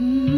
Mm.